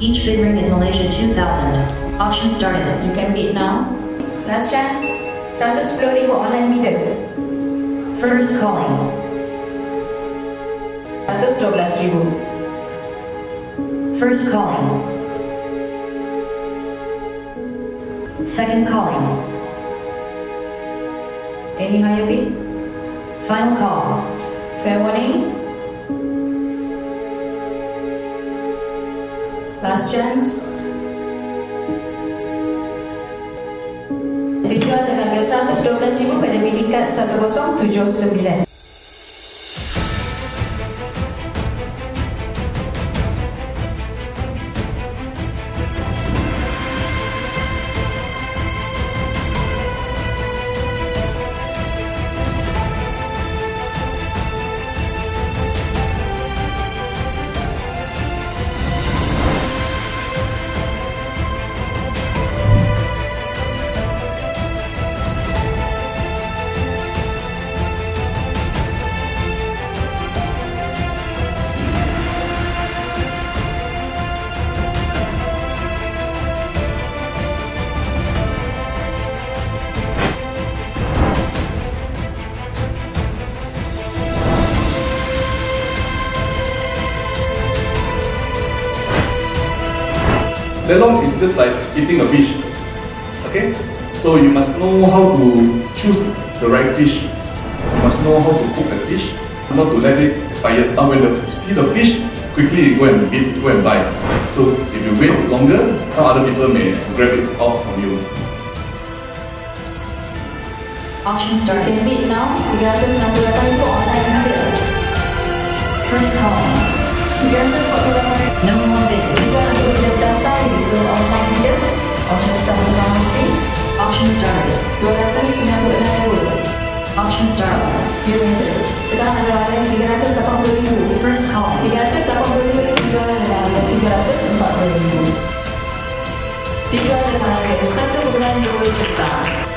Each bid ring in Malaysia 2000. Auction started. You can bid now. Last chance. 110 ribu online bidder. First calling. 112 ribu. First calling. Second calling. Any higher bid? Final call. Fair warning. questions? Dijual dengan Geosran Terus 12 ribu pada minikat 1079. Lelong is just like eating a fish. Okay? So you must know how to choose the right fish. You must know how to cook the fish, not to let it expire. Uh, when you see the fish, quickly go and eat, go and buy. So if you wait longer, some other people may grab it off from you. Auction can bid now. 368 ribu online bidder. First started. 296 ribu. Auction started. View bidder. Sekarang ada harga 380 ribu. First calling. 380 ribu dijual dengan harga 340 ribu. Dijual dengan harga 1,2 juta.